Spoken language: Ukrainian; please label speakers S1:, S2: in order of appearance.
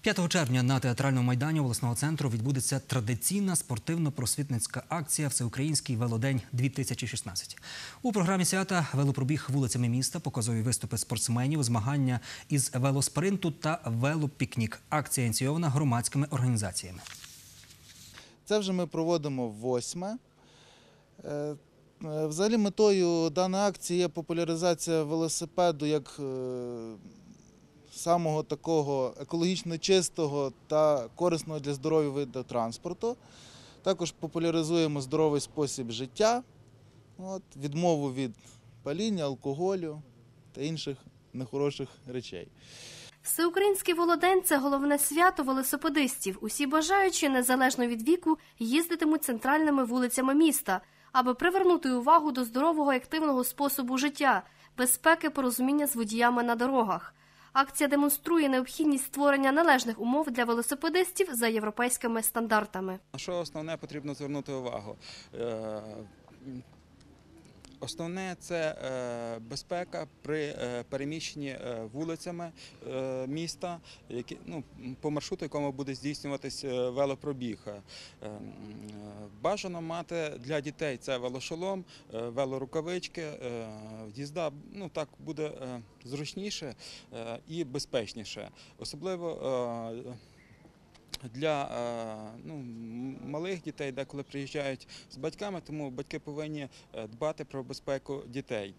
S1: 5 червня на театральному майдані обласного центру відбудеться традиційна спортивно-просвітницька акція Всеукраїнський велодень 2016 У програмі свята велопробіг вулицями міста, показові виступи спортсменів, змагання із велоспринту та велопікнік. Акція ініційована громадськими організаціями.
S2: Це вже ми проводимо восьме. Е, е, Взагалі метою даної акції є популяризація велосипеду як е, самого такого екологічно чистого та корисного для здоров'я виду транспорту. Також популяризуємо здоровий спосіб життя, от, відмову від паління, алкоголю та інших нехороших речей.
S3: Всеукраїнський володень це головне свято велосипедистів. Усі бажаючі, незалежно від віку, їздитимуть центральними вулицями міста, аби привернути увагу до здорового і активного способу життя, безпеки, порозуміння з водіями на дорогах. Акція демонструє необхідність створення належних умов для велосипедистів за європейськими стандартами.
S4: На що основне потрібно звернути увагу? Основне це е, безпека при е, переміщенні е, вулицями міста, які, ну, по маршруту, якому буде здійснюватись велопробіг. Бажано мати для дітей це велошолом, велорукавички, е, їзда ну, так буде зручніше і безпечніше. Особливо для е, ну, малих дітей, деколи приїжджають з батьками, тому батьки повинні е, дбати про безпеку дітей.